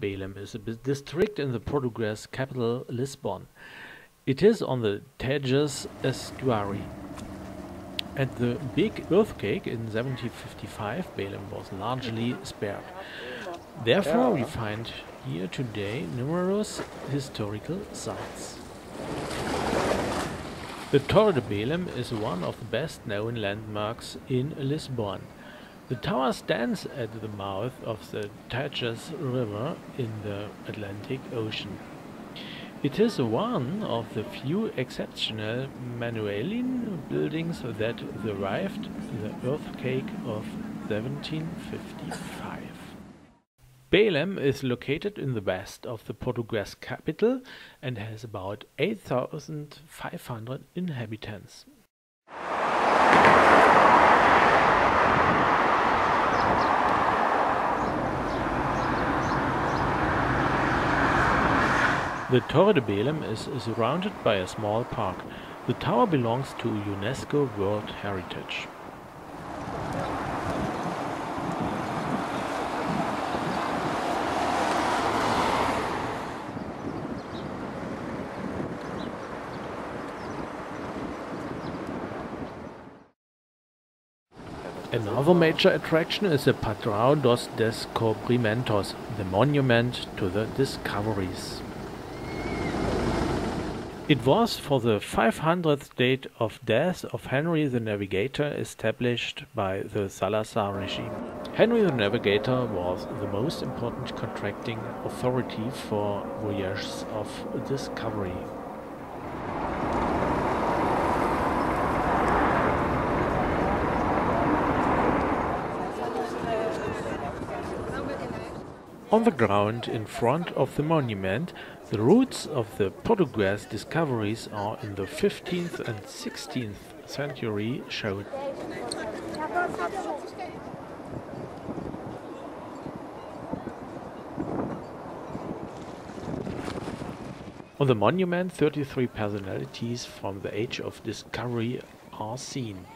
Belém is a district in the Portuguese capital Lisbon. It is on the Tagus estuary. At the big earthquake in 1755, Belém was largely spared. Therefore, we find here today numerous historical sites. The Torre de Belém is one of the best known landmarks in Lisbon. The tower stands at the mouth of the Tagus River in the Atlantic Ocean. It is one of the few exceptional Manueline buildings that survived the earthquake of 1755. Belém is located in the west of the Portuguese capital and has about 8,500 inhabitants. The Torre de Belém is surrounded by a small park. The tower belongs to UNESCO World Heritage. Another major attraction is the Padrão dos Descobrimentos, the monument to the discoveries. It was for the 500th date of death of Henry the Navigator established by the Salazar regime. Henry the Navigator was the most important contracting authority for voyages of discovery. On the ground in front of the monument, the roots of the Portuguese discoveries are in the 15th and 16th century shown. On the monument, 33 personalities from the age of discovery are seen.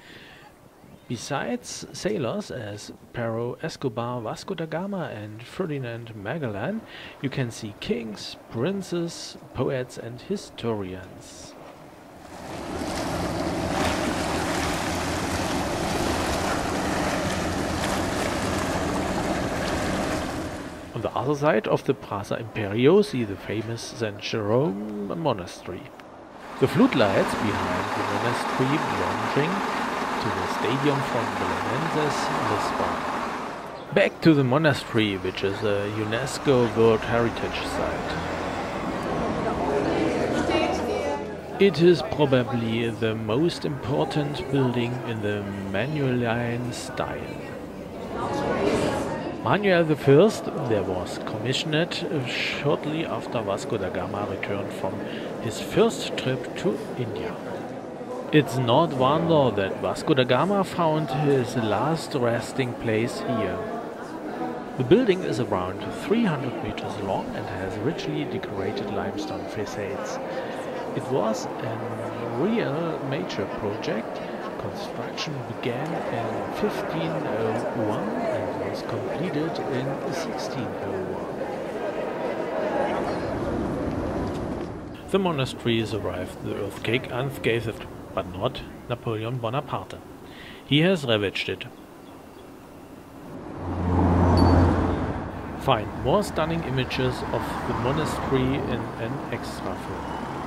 Besides sailors as Pero Escobar, Vasco da Gama and Ferdinand Magellan, you can see kings, princes, poets and historians. On the other side of the Praça Império see the famous St. Jerome Monastery. The floodlights behind the monastery launching to the stadium from Belenenses, Lisbon. Back to the monastery, which is a UNESCO World Heritage Site. It is probably the most important building in the Manueline style. Manuel I there was commissioned shortly after Vasco da Gama returned from his first trip to India. It's not wonder that Vasco da Gama found his last resting place here. The building is around 300 meters long and has richly decorated limestone facades. It was a real major project. Construction began in 1501 and was completed in 1601. The monastery survived the earthquake unscathed but not Napoleon Bonaparte. He has ravaged it. Find more stunning images of the monastery in an extra film.